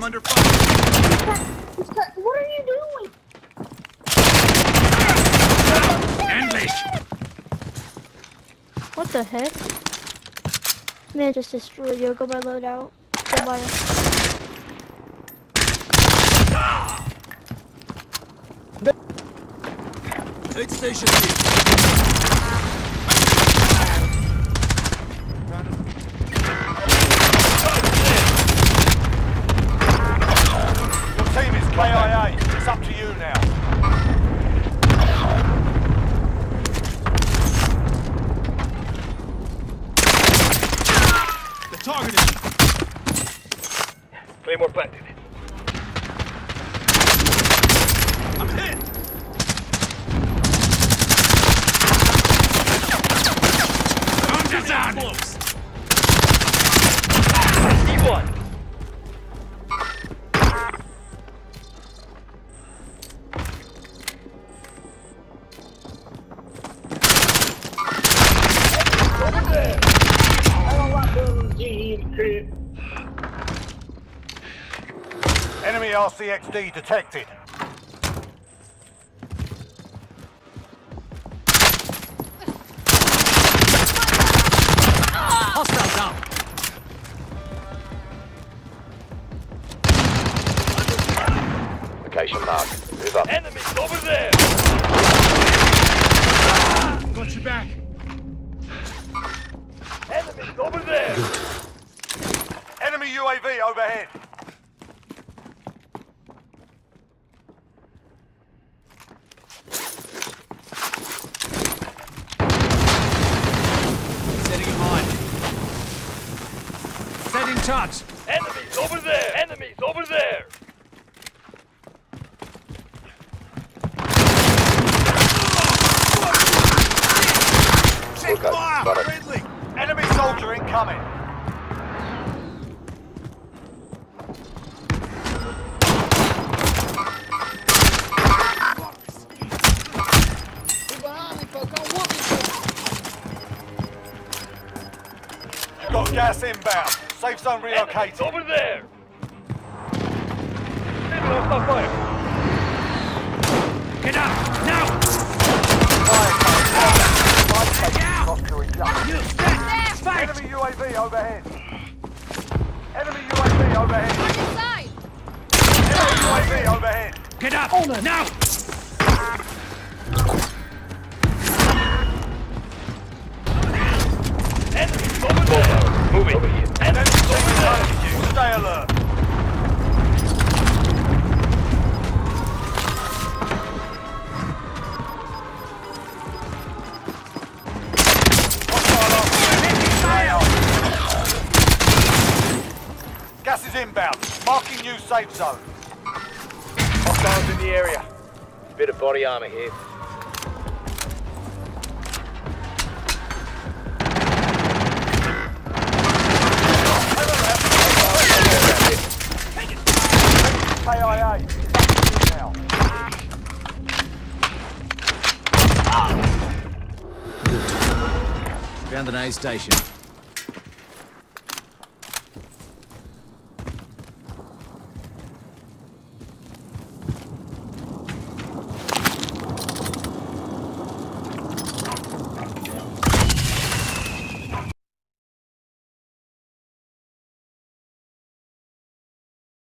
I'm under fire. What are you doing? Endlich! What the heck? Man just destroyed you. Go buy loadout. Go buy it. Take station here. Your team is KIA. It's up to you now. The target is Claymore planted. I'm hit. Arms down. Close. Enemy RCXD detected. Hostile down. Location marked. Move up. Enemies over there! Got you back. Enemies over there! Enemy UAV overhead. Setting touch. Enemies over there! Enemies over there! Take fire. Friendly. Enemy soldier incoming! Got gas inbound. Safe zone relocated. over there! Get up now. You stand. Fight. Enemy UAV overhead. Enemy UAV overhead. Inside! Enemy UAV overhead. Get up now. Gas is inbound. Marking new safe zone. Hostiles in the area. Bit of body armor here. Found an A station.